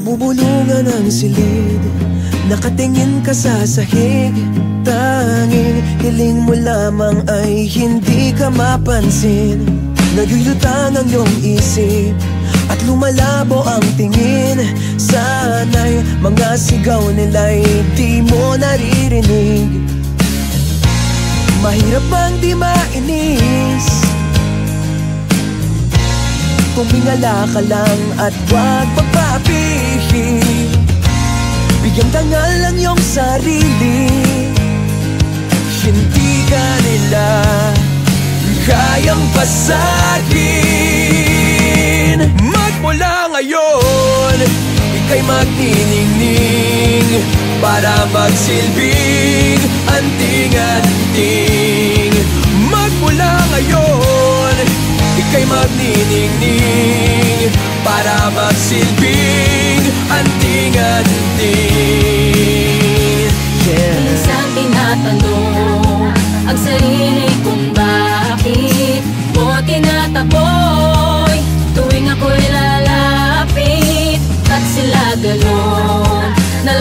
Namumulungan ang silid. Nakatingin ka sa sahig. Tanging hiling mo lamang ay hindi ka mapansin. Naglulutang ang iyong isip At lumalabo ang tingin. Sana'y mga sigaw nila'y di mo naririnig. Mahirap bang di mainis? Tumingala ka lang at huwag pagpapihig Bigyan dangal lang yung sarili. Hindi ka nila kayang pasagin Magmula ngayon, ika'y magniningning Para magsilbing anting-anting Magmula ngayon, ika'y magniningning Para magsilbing anting-anting Yeah Minsan tinatanong ang sarili kung bakit mo tinataboy Tuwing ako'y lalapit at sila ganon na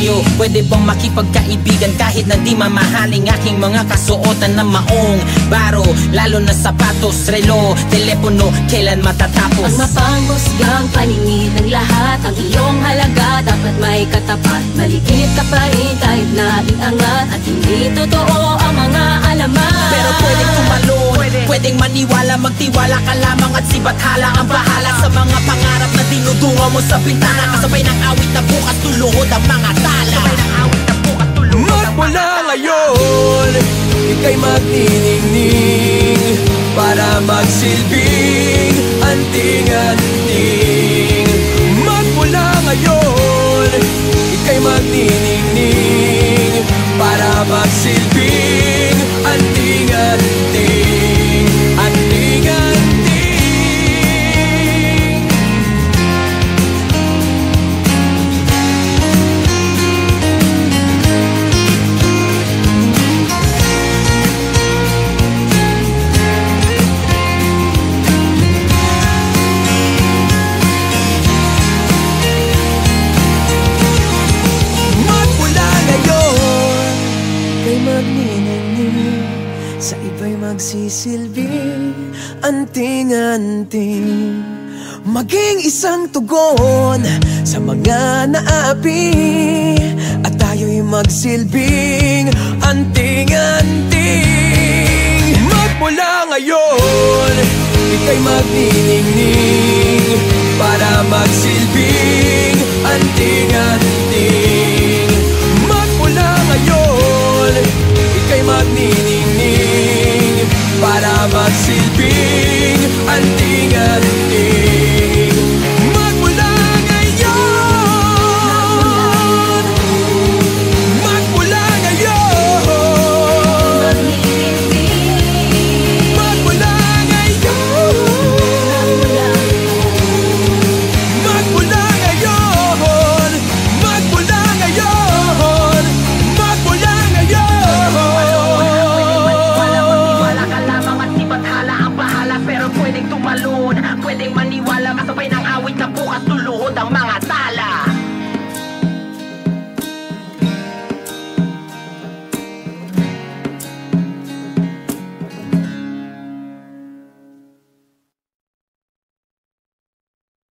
Palayo, pwede bang makipagkaibigan kahit na di mamahaling aking mga kasuotan na maong Baro, lalo na sapatos, relo, telepono, kailan Ang matatapos? mapanghusgang paningin ng lahat. Ang iyong halaga dapat may katapat. Malikit ka pa rin kahit na iangat. At hindi totoo pwedeng maniwala Magtiwala ka lamang at si Bathala ang bahala. Sa mga pangarap na dinudungaw mo sa bintana Kasabay ng awit na bukas tuluhod ang mga tala. Kasabay ng awit na bukas tuluhod Magmula ngayon, ika'y magniningning Para magsilbing iba'y magsisilbing Anting-anting Maging isang tugon Sa mga naapi At tayo'y magsilbing Anting-anting Magmula ngayon Ika'y magniningning Para magsilbing Anting-anting magsilbing Kasabay ng awit na bukas tuluhod ang mga tala